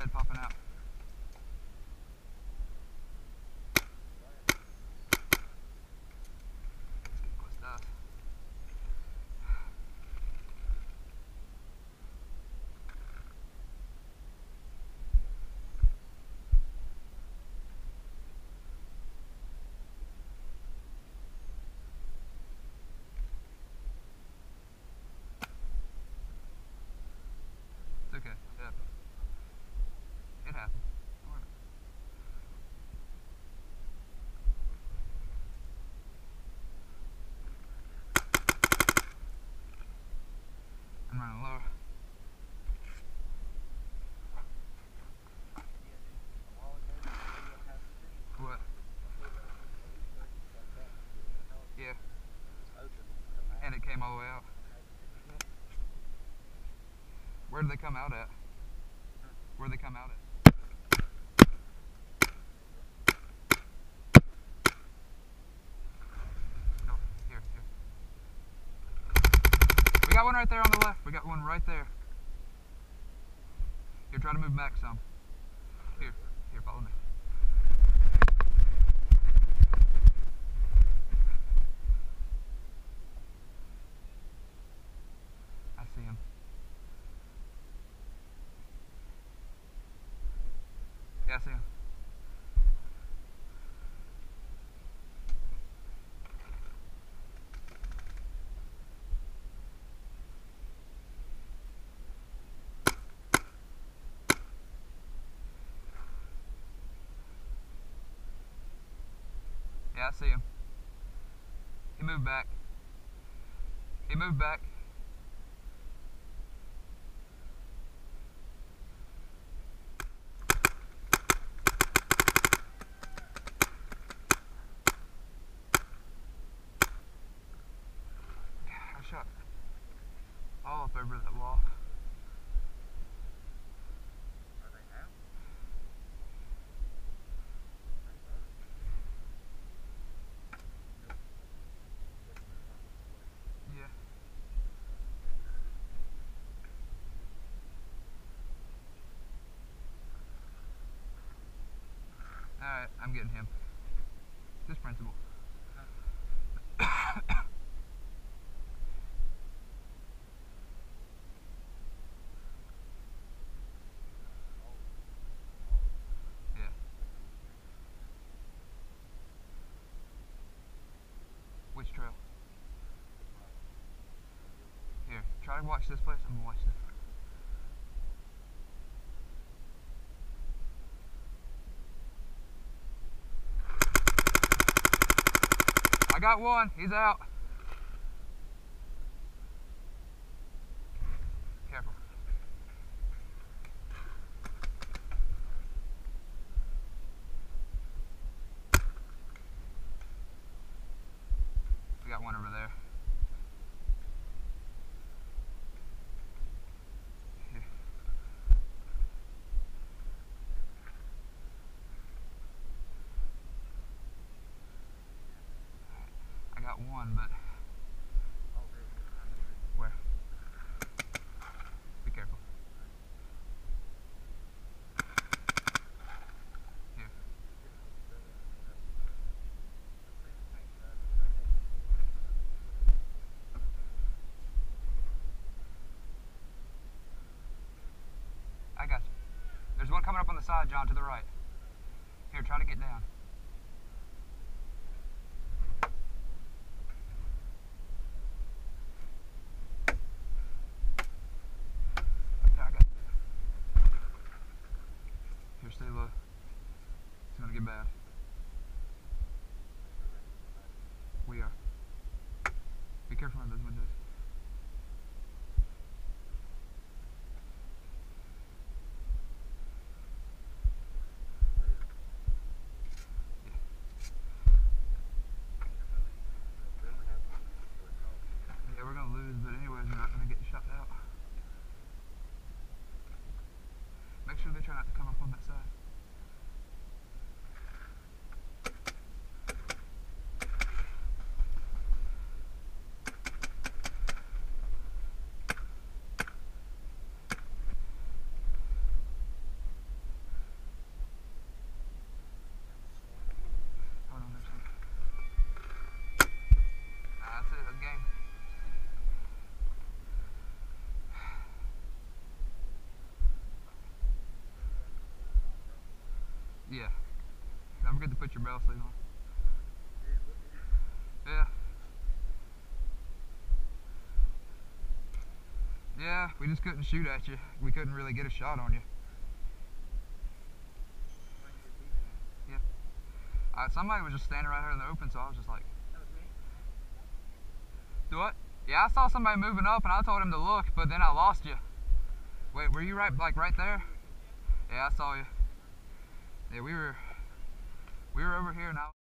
head popping out. It's getting close to us. It's okay. It happened. It happened. Don't worry about it. I'm running lower. What? Yeah. And it came all the way out. Where did they come out at? Where did they come out at? No, here, here. We got one right there on the left. We got one right there. Here, try to move back some. Here, here, follow me. I see him. Yeah, I see him. Yeah, I see him. He moved back. He moved back. I shot all up over that wall. Yeah. Alright, I'm getting him. This principal. Yeah. Which trail? Here, try to watch this place. I'm gonna watch this. I got one. He's out. Careful. We got one over there. Here. I one, but where? Be careful. Here. I got you. There's one coming up on the side, John, to the right. Here, try to get down. Yeah, I got you. Here, stay low. It's gonna get bad. We are. Be careful on those windows. Yeah, we're gonna lose, but anyways, uh, we're not gonna get shot out. Make sure they try not to come up on that side. Yeah. Don't forget to put your barrel sleeve on. Yeah. Yeah, we just couldn't shoot at you. We couldn't really get a shot on you. Yeah. Uh, somebody was just standing right here in the open, so I was just like, Do what? Yeah, I saw somebody moving up, and I told him to look, but then I lost you. Wait, were you right, like right there? Yeah, I saw you. Yeah, we were, we were over here, and I.